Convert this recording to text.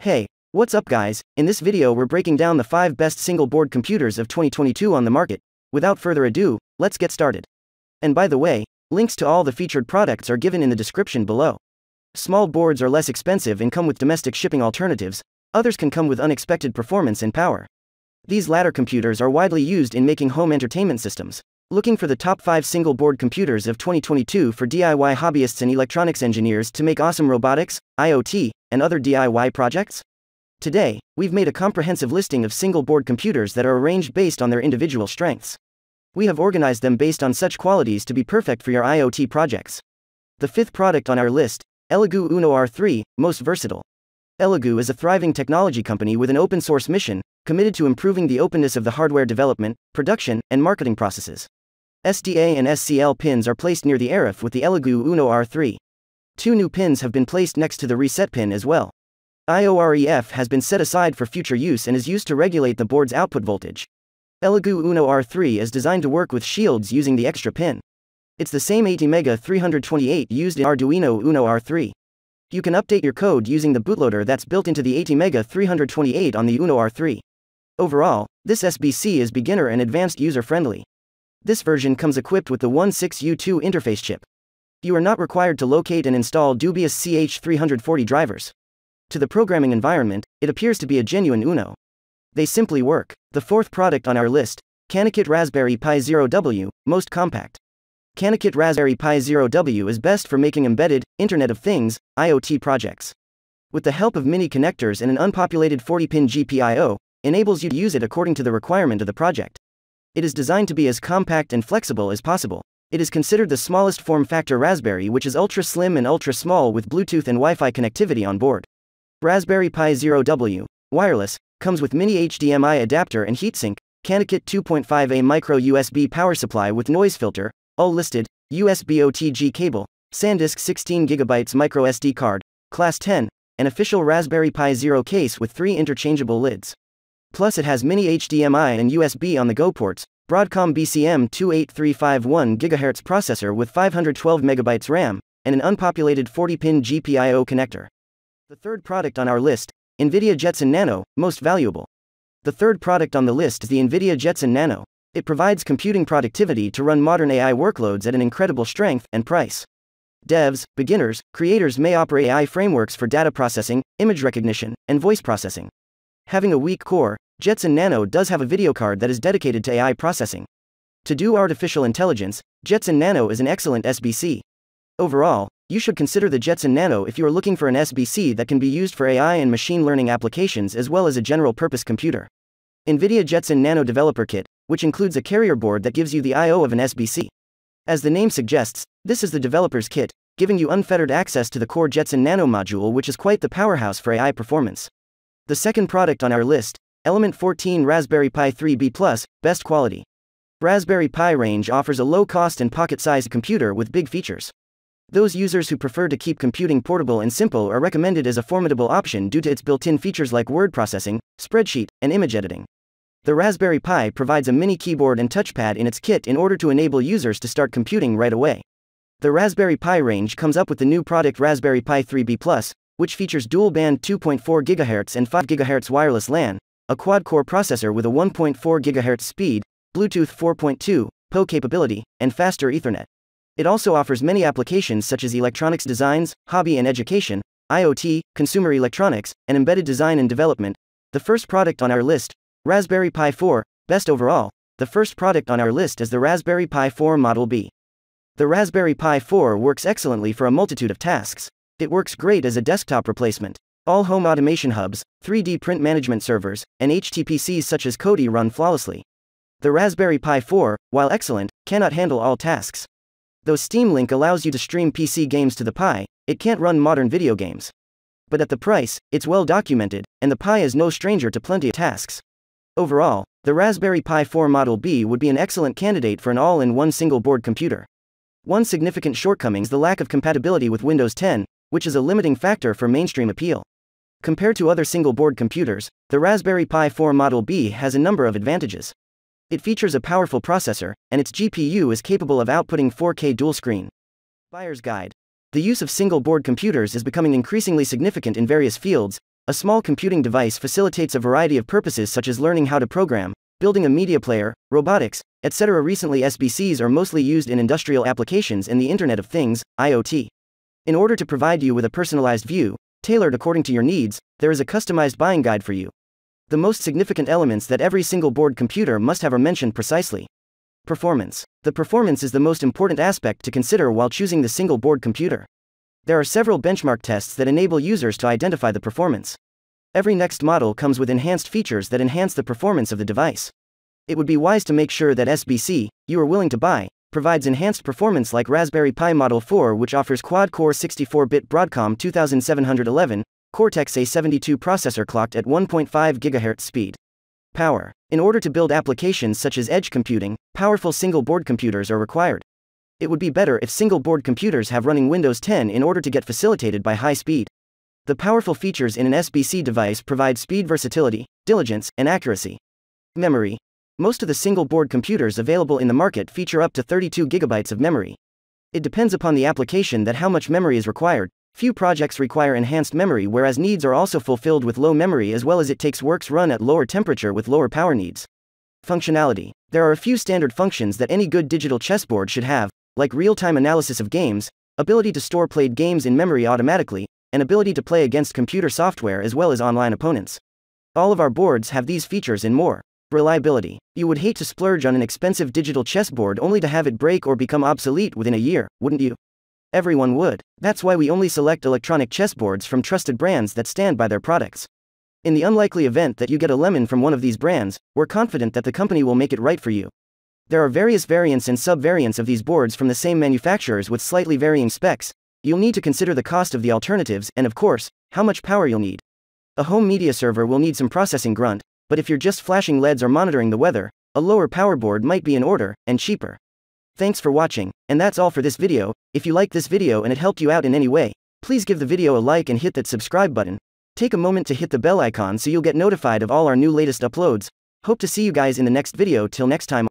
Hey, what's up guys? In this video we're breaking down the 5 best single board computers of 2022 on the market. Without further ado, let's get started. And by the way, links to all the featured products are given in the description below. Small boards are less expensive and come with domestic shipping alternatives, others can come with unexpected performance and power. These latter computers are widely used in making home entertainment systems. Looking for the top 5 single board computers of 2022 for DIY hobbyists and electronics engineers to make awesome robotics, IoT, and other DIY projects? Today, we've made a comprehensive listing of single board computers that are arranged based on their individual strengths. We have organized them based on such qualities to be perfect for your IoT projects. The fifth product on our list, Elegoo Uno R3, most versatile. Elegoo is a thriving technology company with an open source mission, committed to improving the openness of the hardware development, production, and marketing processes. SDA and SCL pins are placed near the AREF with the Elegoo Uno R3. Two new pins have been placed next to the reset pin as well. IOREF has been set aside for future use and is used to regulate the board's output voltage. Elegoo Uno R3 is designed to work with shields using the extra pin. It's the same ATmega 328 used in Arduino Uno R3. You can update your code using the bootloader that's built into the ATmega 328 on the Uno R3. Overall, this SBC is beginner and advanced user friendly. This version comes equipped with the 16U2 interface chip. You are not required to locate and install dubious CH340 drivers. To the programming environment, it appears to be a genuine UNO. They simply work. The fourth product on our list, CanaKit Raspberry Pi Zero W, most compact. CanaKit Raspberry Pi Zero W is best for making embedded, Internet of Things, IoT projects. With the help of mini connectors and an unpopulated 40-pin GPIO, enables you to use it according to the requirement of the project. It is designed to be as compact and flexible as possible. It is considered the smallest form factor Raspberry, which is ultra slim and ultra small with Bluetooth and Wi Fi connectivity on board. Raspberry Pi Zero W, wireless, comes with mini HDMI adapter and heatsink, CanaKit 2.5A micro USB power supply with noise filter, all listed, USB OTG cable, SanDisk 16GB micro SD card, class 10, an official Raspberry Pi Zero case with three interchangeable lids. Plus it has mini HDMI and USB on the go ports, Broadcom BCM 28351 GHz processor with 512 MB RAM, and an unpopulated 40-pin GPIO connector. The third product on our list, NVIDIA Jetson Nano, most valuable. The third product on the list is the NVIDIA Jetson Nano. It provides computing productivity to run modern AI workloads at an incredible strength and price. Devs, beginners, creators may operate AI frameworks for data processing, image recognition, and voice processing. Having a weak core, Jetson Nano does have a video card that is dedicated to AI processing. To do artificial intelligence, Jetson Nano is an excellent SBC. Overall, you should consider the Jetson Nano if you are looking for an SBC that can be used for AI and machine learning applications as well as a general purpose computer. NVIDIA Jetson Nano Developer Kit, which includes a carrier board that gives you the I.O. of an SBC. As the name suggests, this is the developer's kit, giving you unfettered access to the core Jetson Nano module, which is quite the powerhouse for AI performance. The second product on our list, Element 14 Raspberry Pi 3B Plus, best quality. Raspberry Pi range offers a low cost and pocket sized computer with big features. Those users who prefer to keep computing portable and simple are recommended as a formidable option due to its built in features like word processing, spreadsheet, and image editing. The Raspberry Pi provides a mini keyboard and touchpad in its kit in order to enable users to start computing right away. The Raspberry Pi range comes up with the new product Raspberry Pi 3B Plus, which features dual band 2.4 GHz and 5 GHz wireless LAN, a quad-core processor with a 1.4 GHz speed, Bluetooth 4.2, PoE capability, and faster Ethernet. It also offers many applications such as electronics designs, hobby and education, IoT, consumer electronics, and embedded design and development. The first product on our list, Raspberry Pi 4, best overall. The first product on our list is the Raspberry Pi 4 Model B. The Raspberry Pi 4 works excellently for a multitude of tasks. It works great as a desktop replacement. All home automation hubs, 3D print management servers, and HTPCs such as Kodi run flawlessly. The Raspberry Pi 4, while excellent, cannot handle all tasks. Though Steam Link allows you to stream PC games to the Pi, it can't run modern video games. But at the price, it's well documented, and the Pi is no stranger to plenty of tasks. Overall, the Raspberry Pi 4 Model B would be an excellent candidate for an all in one single board computer. One significant shortcoming is the lack of compatibility with Windows 10, which is a limiting factor for mainstream appeal. Compared to other single board computers, the Raspberry Pi 4 Model B has a number of advantages. It features a powerful processor, and its GPU is capable of outputting 4K dual screen. Buyer's Guide The use of single board computers is becoming increasingly significant in various fields, A small computing device facilitates a variety of purposes such as learning how to program, building a media player, robotics, etc. Recently, SBCs are mostly used in industrial applications and the Internet of Things, IoT. In order to provide you with a personalized view, tailored according to your needs, there is a customized buying guide for you. The most significant elements that every single board computer must have are mentioned precisely. Performance. The performance is the most important aspect to consider while choosing the single board computer. There are several benchmark tests that enable users to identify the performance. Every next model comes with enhanced features that enhance the performance of the device. It would be wise to make sure that SBC, you are willing to buy, provides enhanced performance like Raspberry Pi Model 4 which offers quad-core 64-bit Broadcom 2711, Cortex-A72 processor clocked at 1.5 GHz speed. Power. In order to build applications such as edge computing, powerful single-board computers are required. It would be better if single-board computers have running Windows 10 in order to get facilitated by high speed. The powerful features in an SBC device provide speed versatility, diligence, and accuracy. Memory. Most of the single-board computers available in the market feature up to 32 gigabytes of memory. It depends upon the application that how much memory is required, Few projects require enhanced memory whereas needs are also fulfilled with low memory as well as it takes works run at lower temperature with lower power needs. Functionality. There are a few standard functions that any good digital chessboard should have, like real-time analysis of games, ability to store played games in memory automatically, and ability to play against computer software as well as online opponents. All of our boards have these features and more. Reliability. You would hate to splurge on an expensive digital chessboard only to have it break or become obsolete within a year, wouldn't you? Everyone would. That's why we only select electronic chessboards from trusted brands that stand by their products. In the unlikely event that you get a lemon from one of these brands, we're confident that the company will make it right for you. There are various variants and sub-variants of these boards from the same manufacturers with slightly varying specs. You'll need to consider the cost of the alternatives and of course, how much power you'll need. A home media server will need some processing grunt, but if you're just flashing LEDs or monitoring the weather, a lower power board might be in order and cheaper. Thanks for watching, and that's all for this video, if you liked this video and it helped you out in any way, please give the video a like and hit that subscribe button. Take a moment to hit the bell icon so you'll get notified of all our new latest uploads. Hope to see you guys in the next video till next time.